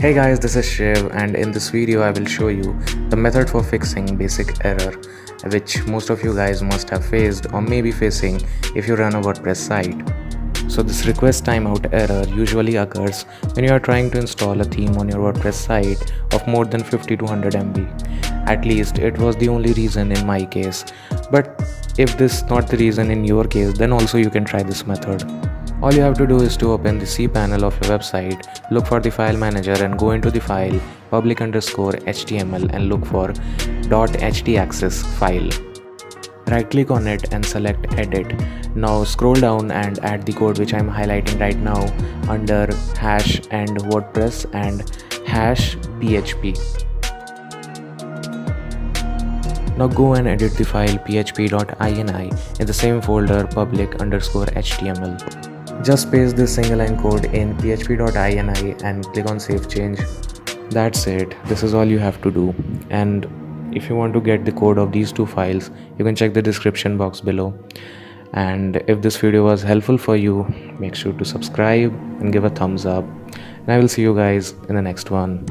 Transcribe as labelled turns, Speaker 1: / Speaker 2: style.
Speaker 1: Hey guys, this is Shiv and in this video I will show you the method for fixing basic error which most of you guys must have faced or may be facing if you run a WordPress site. So this request timeout error usually occurs when you are trying to install a theme on your WordPress site of more than 50 to 100 MB. At least it was the only reason in my case. But if this is not the reason in your case then also you can try this method. All you have to do is to open the cPanel of your website, look for the file manager and go into the file public underscore html and look for .htaccess file. Right click on it and select edit. Now scroll down and add the code which I'm highlighting right now under hash and WordPress and hash PHP. Now go and edit the file php.ini in the same folder public underscore html. Just paste this single line code in php.ini and click on save change. That's it. This is all you have to do. And if you want to get the code of these two files, you can check the description box below. And if this video was helpful for you, make sure to subscribe and give a thumbs up. And I will see you guys in the next one.